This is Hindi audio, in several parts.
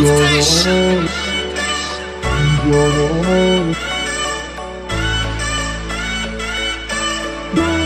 Station. नहीं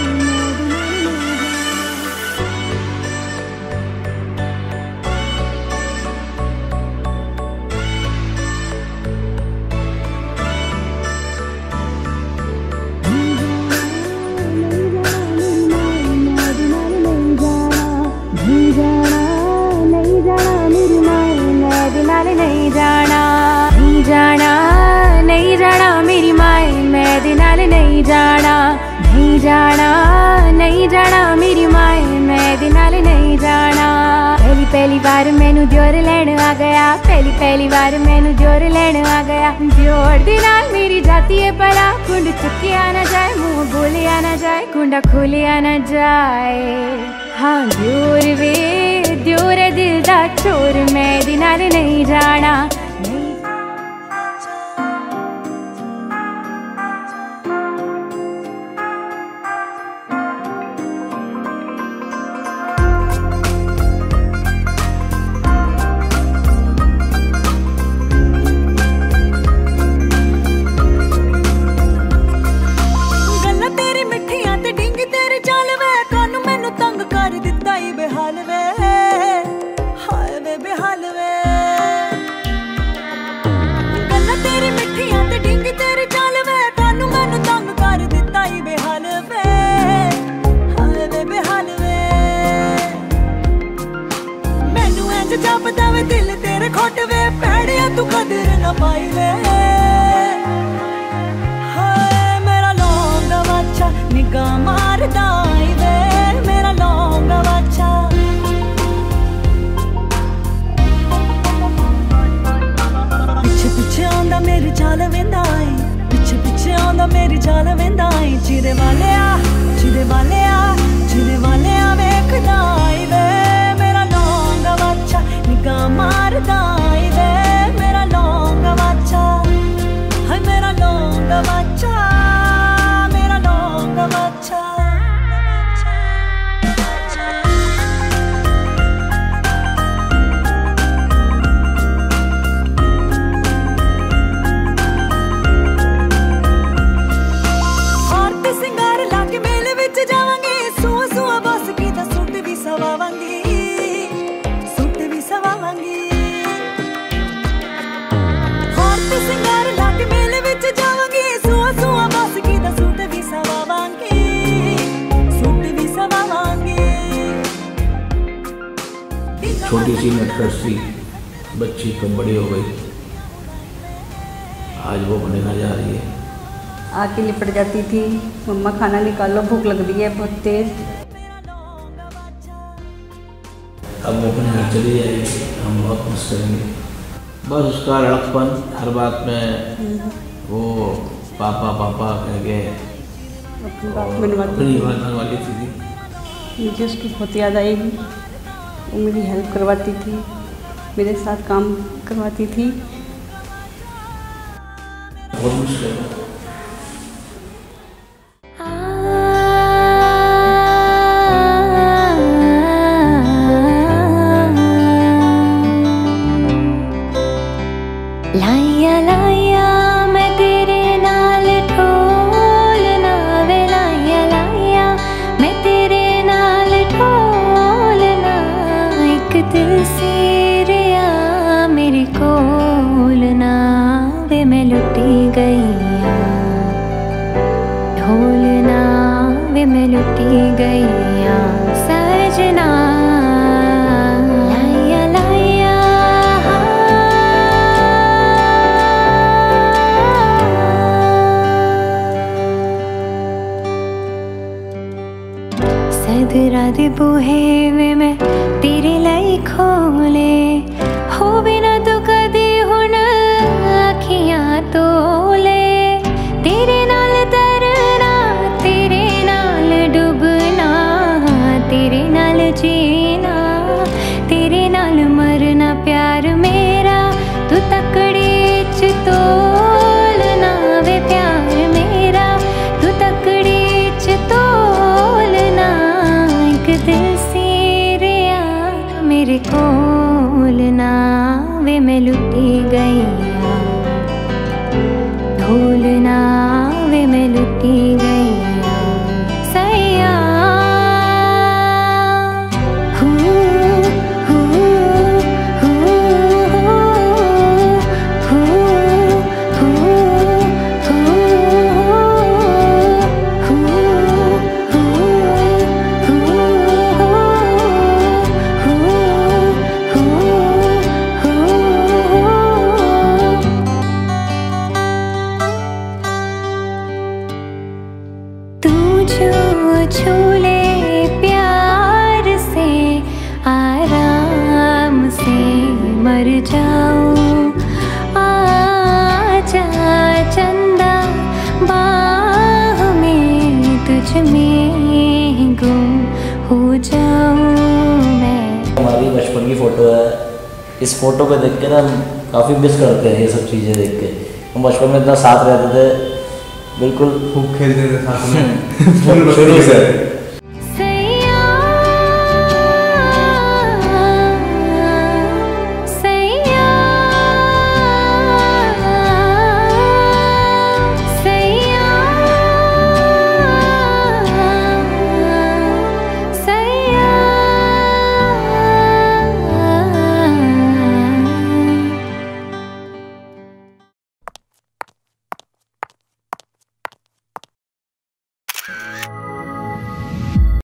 जाना, नहीं जाना नहीं जाना, मेरी माए मैं दिनाल नहीं जाना। पहली पहली बार मैनू ज़ोर लैन आ गया, पहली पहली बार मैनू ज़ोर लैन आ गया। ज़ोर दिनाल मेरी जाती है परा कुंड चुके आना जाए, मुँह बोले आना जाए, कुंडा खोले आना जाए। हाँ ज़ोर वे दिल दा चोर, मैं दिनाल नहीं जाना। ਕਰ ਦਿੱਤਾ ਈ ਬੇਹਾਲ ਵੇ ਹਾਏ ਵੇ ਗੱਲਾਂ ਤੇਰੀ ਮਿੱਠੀਆਂ ਤੇ ਡਿੰਗ ਤੇਰੇ ਚਾਲ ਵੇ ਕਾਨੂੰ ਮੈਨੂੰ ਤੰਗ ਕਰ ਦਿੱਤਾ ਈ ਬੇਹਾਲ ਵੇ ਹਾਏ ਵੇ ਬੇਹਾਲ ਵੇ ਮੈਨੂੰ ਇੰਜ ਜਾਪਦਾ ਵੇ ਦਿਲ ਤੇਰੇ ਖੋਟ ਵੇ ਪੈੜਿਆ ਤੂੰ ਕਦਰ ਨਾ ਪਾਈ ਵੇ। ਮੇਰੀ ਚਾਲ ਵੇਂਦਾ ਈ ਚਿਰੇ ਵਾਲਿਆ ਚਿਰੇ ਵਾਲਿਆ ਚਿਰੇ ਵਾਲਿਆ ਵੇਖਦਾ ਈ ਵੇ। ਮੇਰਾ ਲੌਂਗਾ ਵਾਚਾ ਨਿਗਾਹ ਮਾਰਦਾ ਈ ਆਰਤੀ ਸਿੰਗਾਰ ਲਾ ਕੇ ਮੇਲੇ ਵਿੱਚ ਜਾਵਾਂਗੇ ਸੂਆ ਸੂਆ ਬਸ ਕੀ ਦਾ ਸੂਟ ਵੀ ਸਵਾਵਾਂਗੀ ਸੂਟ ਵੀ ਸਵਾਵਾਂਗੀ छोटी सी नटखट सी बच्ची कब बड़ी हो गई आज वो बनने जा रही है आके लिपट जाती थी मम्मा खाना निकालो भूख लग रही है बहुत तेज अब वो अपने घर चली जाएगी हम बहुत मिस करेंगे बस उसका लड़कपन हर बात में वो पापा पापा कह के अपनी बात वाली थी। मुझे उसकी बहुत याद आएगी वो मेरी हेल्प करवाती थी। मेरे साथ काम करवाती थी। बहुत मुश्किल में लुटी गईया सजना। लाया लाया बोहे में वे म लुटी गी लुटी चंदा बाह में तुझ में गुम हो जाऊँ मैं। हमारी बचपन की फ़ोटो है। इस फ़ोटो पे देख के ना हम काफ़ी मिस करते हैं ये सब चीज़ें देख के। हम बचपन में इतना साथ रहते थे बिल्कुल। खूब खेलते थे साथ में। शुरू से।